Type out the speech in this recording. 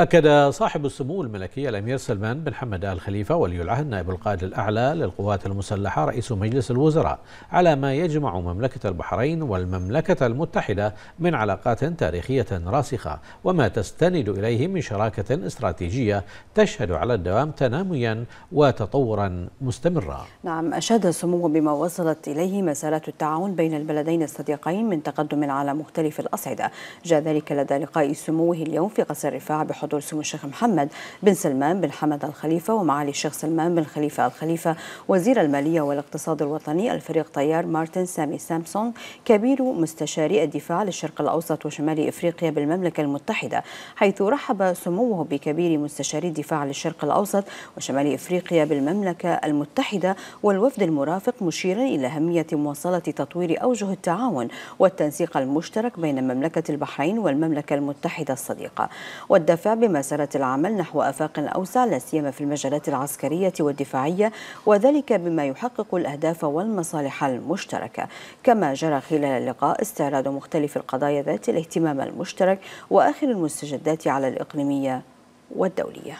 أكد صاحب السمو الملكي الأمير سلمان بن حمد آل خليفة ولي العهد نائب القائد الأعلى للقوات المسلحة رئيس مجلس الوزراء على ما يجمع مملكة البحرين والمملكة المتحدة من علاقات تاريخية راسخة وما تستند إليه من شراكة استراتيجية تشهد على الدوام تناميا وتطورا مستمرا. نعم أشاد السمو بما وصلت إليه مسارات التعاون بين البلدين الصديقين من تقدم على مختلف الأصعدة. جاء ذلك لدى لقاء سموه اليوم في قصر الرفاع بحضور حضور سمو الشيخ محمد بن سلمان بن حمد الخليفة ومعالي الشيخ سلمان بن خليفة الخليفة وزير المالية والاقتصاد الوطني الفريق طيار مارتن سامي سامسون كبير مستشاري الدفاع للشرق الأوسط وشمال إفريقيا بالمملكة المتحدة حيث رحب سموه بكبير مستشاري الدفاع للشرق الأوسط وشمال إفريقيا بالمملكة المتحدة والوفد المرافق مشيرا إلى أهمية مواصلة تطوير أوجه التعاون والتنسيق المشترك بين مملكة البحرين والمملكة المتحدة الصديقة. والدفع بمسارة العمل نحو آفاق أوسع لا سيما في المجالات العسكرية والدفاعية وذلك بما يحقق الأهداف والمصالح المشتركة. كما جرى خلال اللقاء استعراض مختلف القضايا ذات الاهتمام المشترك وآخر المستجدات على الإقليمية والدولية.